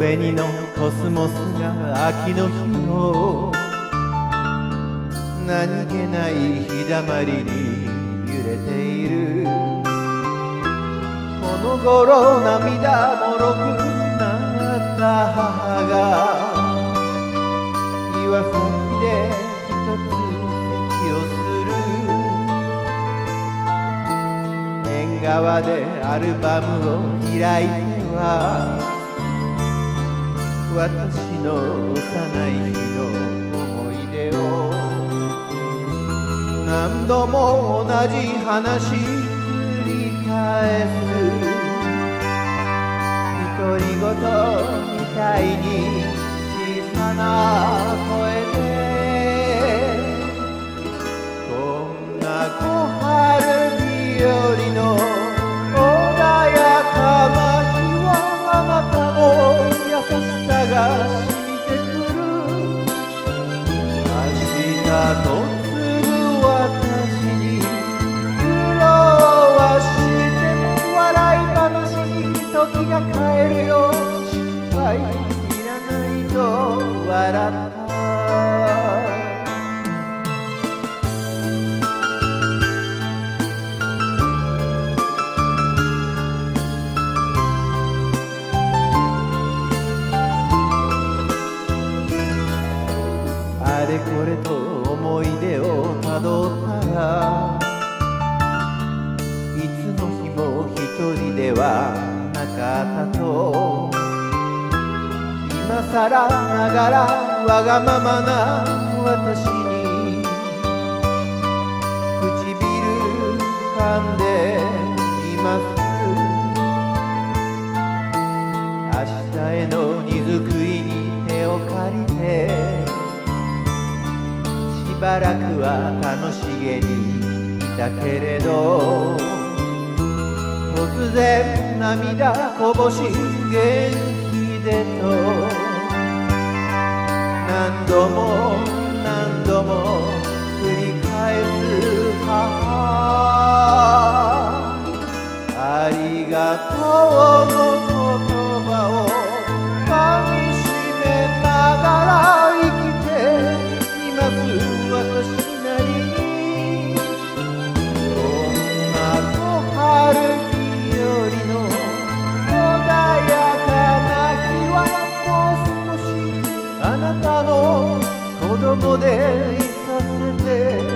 紅のコスモスが秋の日の何気ない日だまりに揺れているこの頃涙もろくなった母が岩崎で一つ息をする縁側でアルバムを開いては私の幼い日の思い出を何度も同じ話繰り返す。独り言みたいに小さな声でこんな小春日和のが染みてくる明日とすぐ私に苦労はしても笑い話に時が変えるよ。心配い。らないと笑ったどった。らいつの日も一人ではなかったと。今さらながらわがままな私に唇噛ばらくは楽しげにいたけれど突然涙こぼし元気でと何度も何度も繰り返す母。ありがとうあなたの子供でいさせて